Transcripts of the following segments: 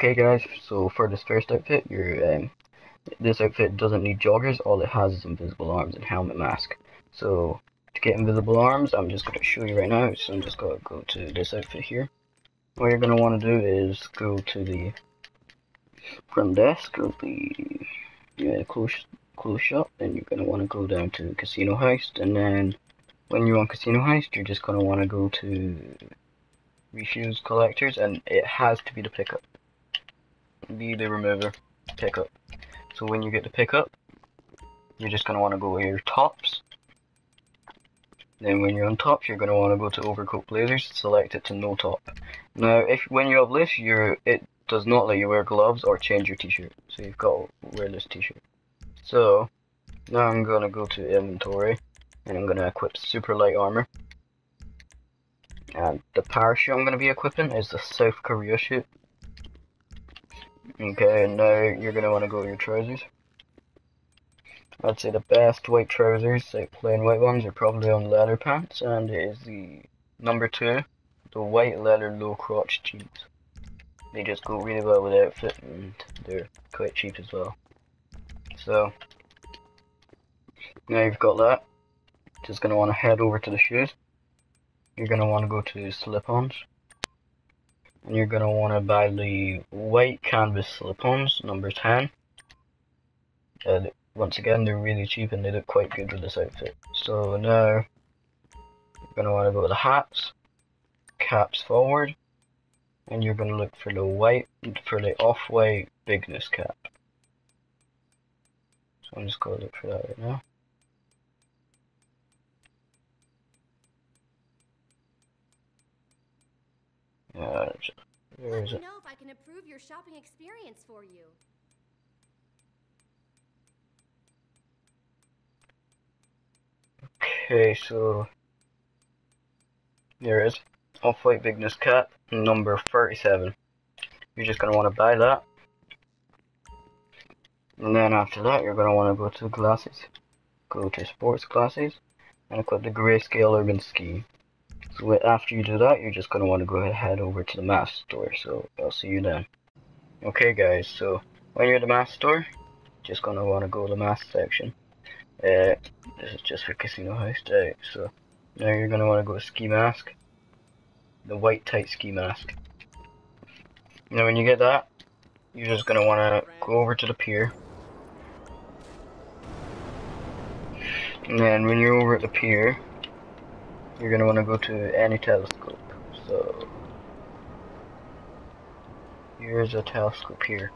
Okay guys, so for this first outfit, your um, this outfit doesn't need joggers, all it has is invisible arms and helmet mask. So to get invisible arms, I'm just going to show you right now, so I'm just going to go to this outfit here. What you're going to want to do is go to the front desk of the yeah, close, close shop, and you're going to want to go down to Casino Heist, and then when you're on Casino Heist, you're just going to want to go to refuse collectors, and it has to be the pickup. Be the remover, pickup. So when you get the pickup, you're just going to want to go your tops. Then when you're on tops, you're going to want to go to overcoat blazers, select it to no top. Now, if when you have this, you're, it does not let you wear gloves or change your t-shirt. So you've got to wear this t-shirt. So, now I'm going to go to inventory, and I'm going to equip super light armor. And the parachute I'm going to be equipping is the South Korea suit. Okay, now you're going to want to go to your trousers. I'd say the best white trousers, like plain white ones, are probably on leather pants, and it is the number two, the white leather low crotch jeans. They just go really well with the outfit, and they're quite cheap as well. So, now you've got that, just going to want to head over to the shoes you're going to want to go to slip-ons you're going to want to buy the white canvas slip-ons number 10 uh, once again they're really cheap and they look quite good with this outfit. So now you're going to want to go to the hats caps forward and you're going to look for the white for the off-white bigness cap. So I'm just going to look for that right now Where Let me know if I can improve your shopping experience for you. Okay, so there is. Off-white bigness cap, number 37. You're just going to want to buy that. And then after that, you're going to want to go to glasses. Go to sports glasses and equip the grayscale urban ski. So after you do that, you're just going to want to go ahead over to the mask store. So I'll see you then. Okay guys, so when you're at the mask store, just going to want to go to the mask section. Uh, this is just for casino heist. Uh, so now you're going to want to go to ski mask. The white tight ski mask. Now when you get that, you're just going to want to go over to the pier. And then when you're over at the pier, you're gonna want to go to any telescope. So here's a telescope here.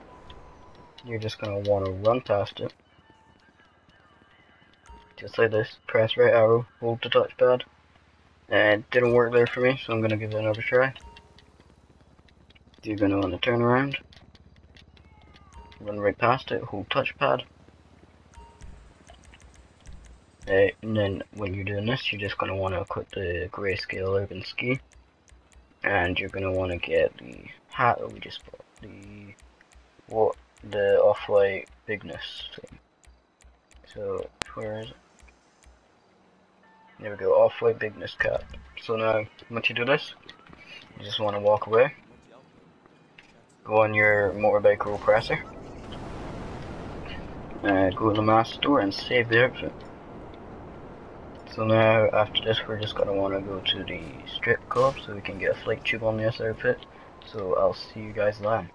You're just gonna want to run past it, just like this. Press right arrow, hold the touchpad, and it didn't work there for me, so I'm gonna give it another try. You're gonna want to turn around, run right past it, hold touchpad. And then when you're doing this, you're just going to want to equip the grayscale urban ski. And you're going to want to get the hat that we just bought. The, what, the off-white bigness thing. So, where is it? There we go, off-white bigness cap. So now, once you do this, you just want to walk away. Go on your motorbike oppressor. Uh, go to the mask store and save the outfit. So now, after this, we're just going to want to go to the strip club so we can get a flight tube on this outfit. So I'll see you guys then.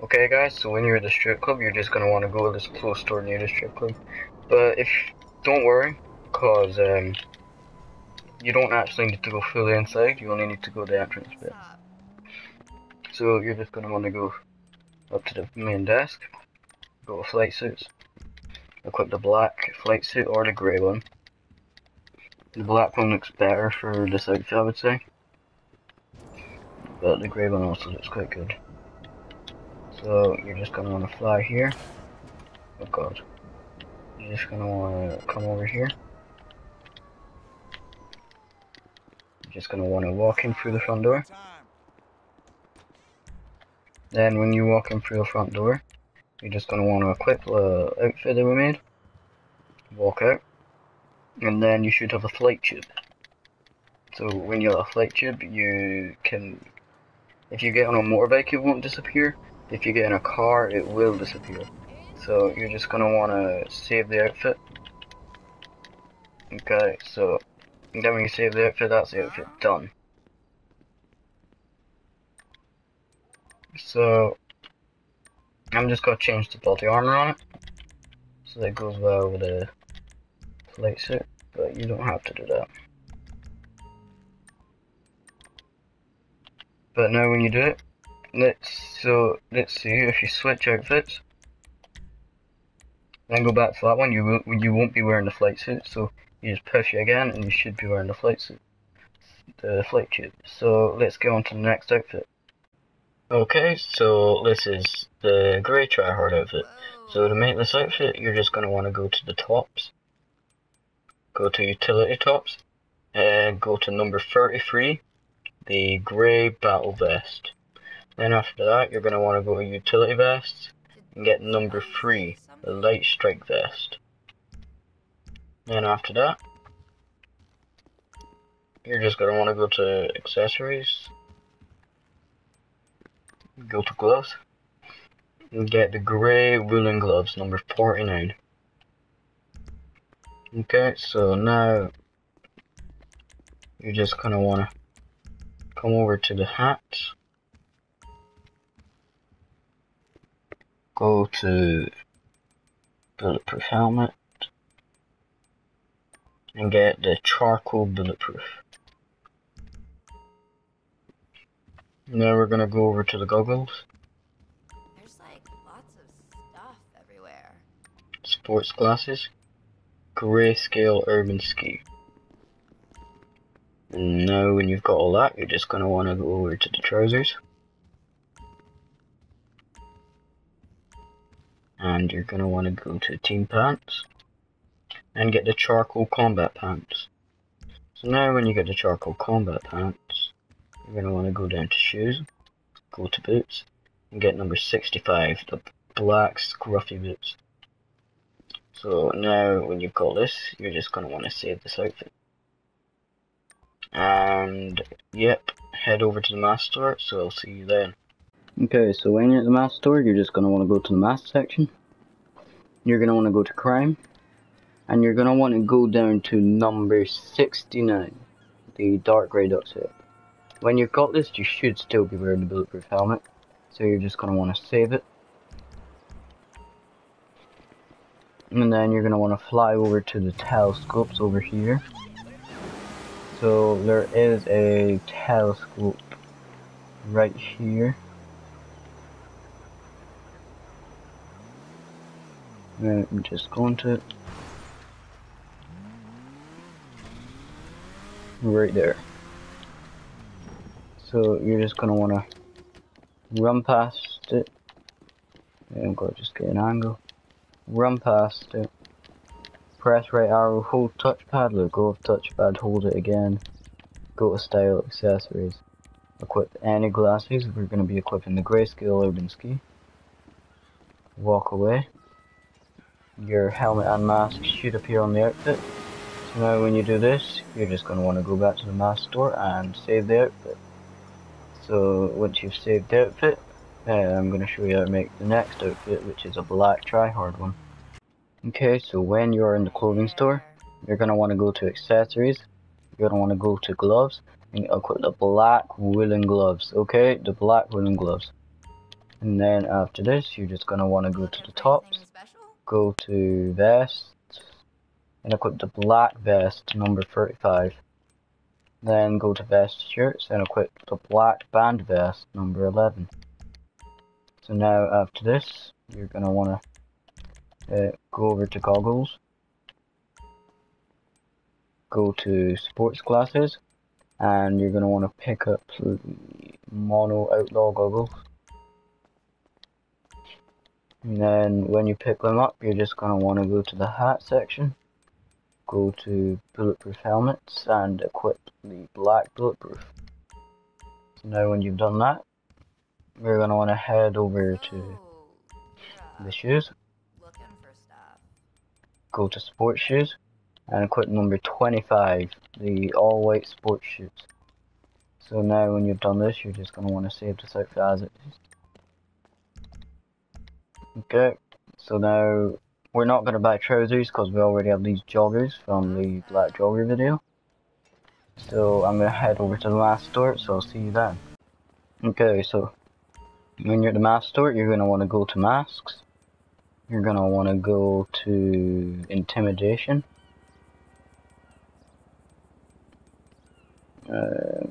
Okay guys, so when you're at the strip club, you're just going to want to go to this close store near the strip club. But if, don't worry, because um, you don't actually need to go fully inside, you only need to go the entrance bit. So you're just going to want to go up to the main desk, go to flight suits, equip the black flight suit or the grey one. The black one looks better for this outfit, I would say. But the grey one also looks quite good. So you're just gonna wanna fly here. Oh god. You're just gonna wanna come over here. You're just gonna wanna walk in through the front door. Then when you walk in through the front door, you're just gonna wanna equip the outfit that we made. Walk out and then you should have a flight tube. So when you have a flight tube, you can, if you get on a motorbike, it won't disappear, if you get in a car, it will disappear. So you're just gonna wanna save the outfit. Okay, so then when you save the outfit, that's the outfit done. So I'm just gonna change the body armor on it. So that goes well with the flight suit, but you don't have to do that. But now when you do it, let's so let's see if you switch outfits, then go back to that one. You will you won't be wearing the flight suit, so you just push it again, and you should be wearing the flight suit, the flight suit. So let's go on to the next outfit. Okay, so this is the grey tryhard outfit. So to make this outfit, you're just gonna want to go to the tops, go to utility tops, and go to number 33, the grey battle vest. Then after that, you're going to want to go to utility vests and get number 3, the light strike vest. Then after that, you're just going to want to go to accessories, go to gloves, and get the grey woolen gloves, number 49. Okay, so now you're just kind of want to come over to the hat, Go to bulletproof helmet and get the charcoal bulletproof. Now we're gonna go over to the goggles. There's like lots of stuff everywhere. Sports glasses. Grayscale urban ski. And now when you've got all that, you're just going to want to go over to the trousers. And you're going to want to go to team pants. And get the charcoal combat pants. So now when you get the charcoal combat pants, you're going to want to go down to shoes, go to boots, and get number 65, the black scruffy boots. So now when you've got this, you're just going to want to save this outfit. And yep, head over to the mask store, so I'll see you then. Okay, so when you're at the mask store, you're just going to want to go to the mask section. You're going to want to go to crime. And you're going to want to go down to number 69, the dark grey suit. When you've got this, you should still be wearing the bulletproof helmet. So you're just going to want to save it. And then you're going to want to fly over to the telescopes over here. So there is a telescope right here. I'm just going to it. Right there. So you're just gonna wanna run past it. And go just get an angle. Run past it. Press right arrow, hold touchpad, let go of touchpad, hold it again. Go to style accessories. Equip any glasses, we're going to be equipping the grayscale urban ski. Walk away. Your helmet and mask should appear on the outfit. So now when you do this, you're just going to want to go back to the mask store and save the outfit. So once you've saved the outfit, uh, I'm going to show you how to make the next outfit, which is a black try-hard one. Okay, so when you're in the clothing store, you're going to want to go to accessories, you're going to want to go to gloves, and equip the black woolen gloves, okay? The black woolen gloves. And then after this, you're just going to want to go to the tops, go to vests, and equip the black vest, number 35. Then go to vest shirts and equip the black band vest, number 11. So now after this, you're going to want to uh, go over to goggles, go to sports glasses, and you're going to want to pick up the mono outlaw goggles. And then when you pick them up, you're just going to want to go to the hat section, go to bulletproof helmets, and equip the black bulletproof. So now when you've done that, we're going to want to head over to the shoes go to sports shoes and equip number 25, the all white sports shoes. So now when you've done this, you're just going to want to save this outfit as it is. Okay, so now we're not going to buy trousers because we already have these joggers from the black jogger video. So I'm going to head over to the last store, so I'll see you then. Okay, so when you're at the mask store, you're going to want to go to masks. You're going to want to go to intimidation. Uh,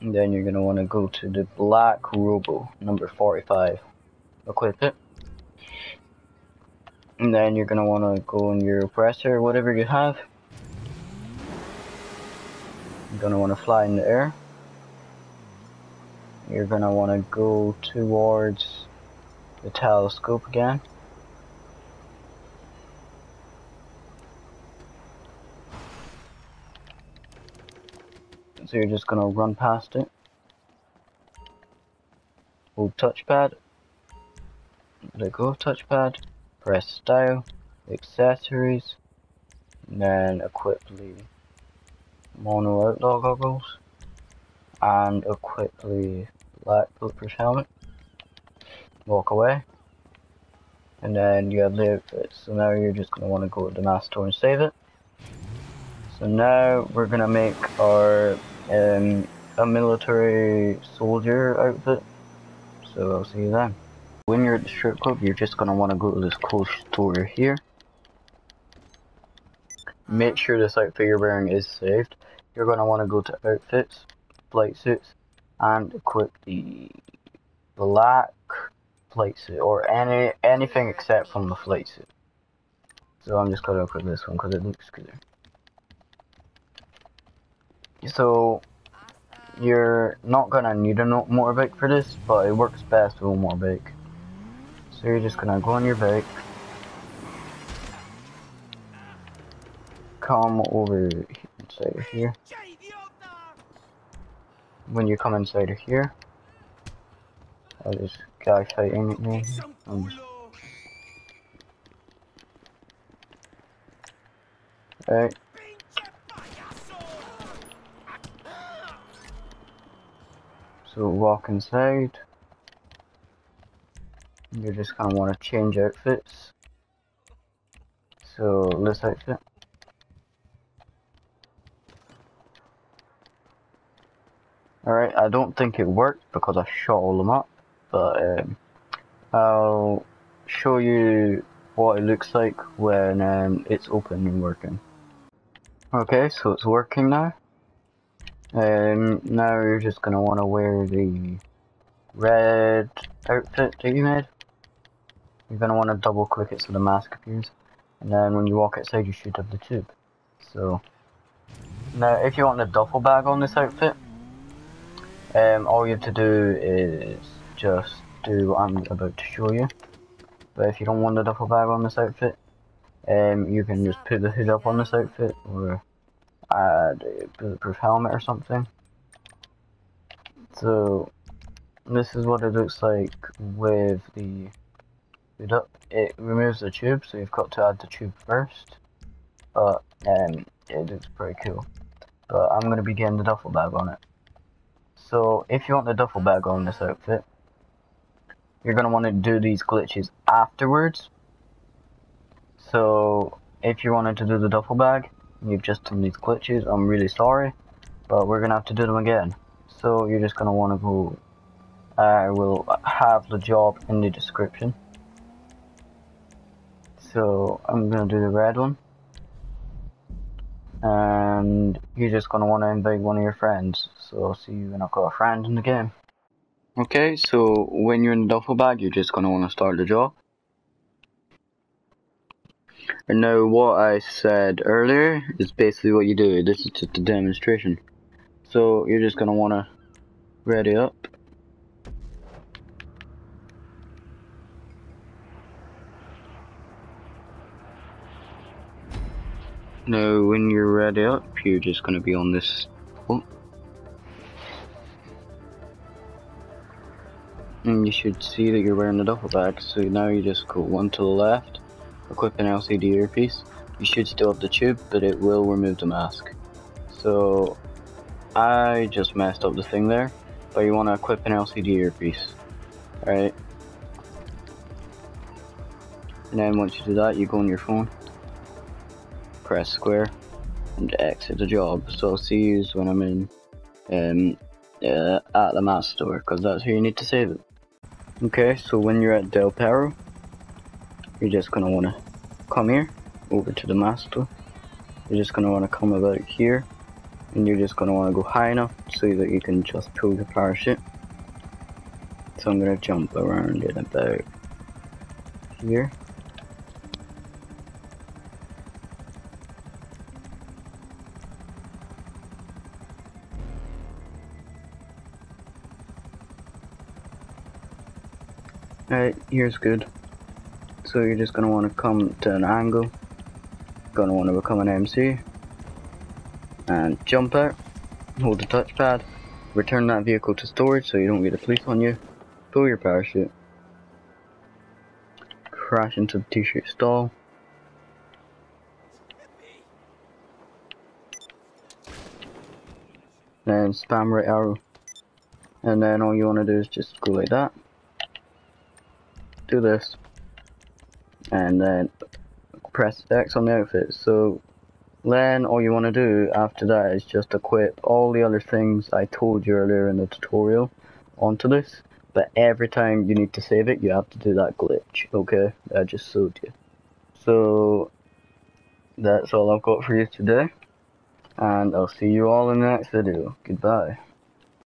and then you're going to want to go to the black robo, number 45. Equip it. And then you're going to want to go on your oppressor, whatever you have. You're going to want to fly in the air. You're going to want to go towards the telescope again. So you're just gonna run past it. Hold touchpad. Let go of touchpad. Press style. Accessories. And then equip the mono outlaw goggles. And equip the black bulletproof helmet. Walk away. And then you have the outfit. So now you're just gonna want to go to the mask store and save it. So now we're gonna make our um, a military soldier outfit. So I'll see you then. When you're at the strip club, you're just gonna want to go to this close store here. Make sure this outfit you're wearing is saved. You're gonna want to go to outfits, flight suits, and equip the black flight suit or any anything except from the flight suit. So I'm just gonna equip this one because it looks good. So you're not gonna need a motorbike for this, but it works best with a motorbike. So you're just gonna go on your bike, come over here. When you come inside of here, oh, a guy fighting at me. Um, Alright. So walk inside. You're just gonna want to change outfits. So this outfit. Alright, I don't think it worked because I shot all them up, but um, I'll show you what it looks like when um, it's open and working. Okay, so it's working now. Um, now you're just gonna want to wear the red outfit that you made. You're gonna want to double click it so the mask appears. And then when you walk outside you should have the tube. So, now if you want the duffel bag on this outfit, um, all you have to do is just do what I'm about to show you. But if you don't want the duffel bag on this outfit, um, you can just put the hood up on this outfit, or add a bulletproof helmet or something. So this is what it looks like with the hood up. It removes the tube, so you've got to add the tube first. But um, it looks pretty cool. But I'm going to be getting the duffel bag on it. So if you want the duffel bag on this outfit, you're going to want to do these glitches afterwards. So if you wanted to do the duffel bag, You've just done these glitches, I'm really sorry, but we're gonna have to do them again. So you're just gonna wanna go, I will have the job in the description. So I'm gonna do the red one. Uh, And you're just gonna wanna invite one of your friends. So I'll see you when I've got a friend in the game. Okay, so when you're in the duffel bag, you're just gonna wanna start the job. And now what I said earlier is basically what you do. This is just a demonstration. So you're just going to want to ready up. Now when you're ready up, you're just going to be on this oh. And you should see that you're wearing the duffel bag, so now you just go one to the left, equip an LCD earpiece. You should still have the tube, but it will remove the mask. So I just messed up the thing there, but you want to equip an LCD earpiece. Alright. And then once you do that, you go on your phone, press square, and exit the job. So I'll see you when I'm in um, uh, at the mass store, because that's where you need to save it. Okay, so when you're at Del Perro, you're just gonna wanna come here, over to the mass store. You're just gonna wanna come about here, and you're just gonna wanna go high enough so that you can just pull the parachute. So I'm gonna jump around it about here. Alright, here's good. So you're just gonna wanna come to an angle. Gonna wanna become an MC. And jump out. Hold the touchpad. Return that vehicle to storage so you don't get the police on you. Pull your parachute. Crash into the t-shirt stall. Then spam right arrow. And then all you wanna do is just go like that do this. And then press X on the outfit. So then all you want to do after that is just equip all the other things I told you earlier in the tutorial onto this. But every time you need to save it you have to do that glitch okay? I just showed you. So that's all I've got for you today. And I'll see you all in the next video. Goodbye